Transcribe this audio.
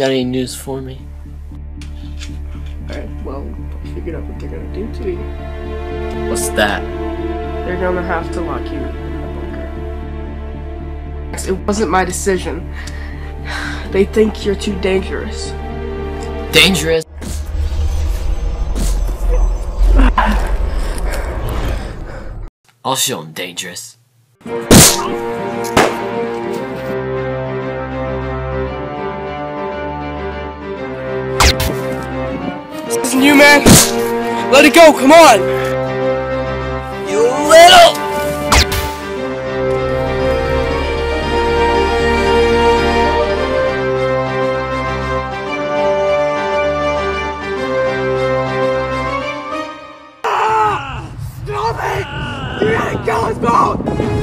Got any news for me? Alright, well, I figured out what they're gonna do to you. What's that? They're gonna have to lock you in the bunker. It wasn't my decision. They think you're too dangerous. Dangerous? I'll show him dangerous. you, man. Let it go, come on. You little... Ah, stop it! You gotta kill!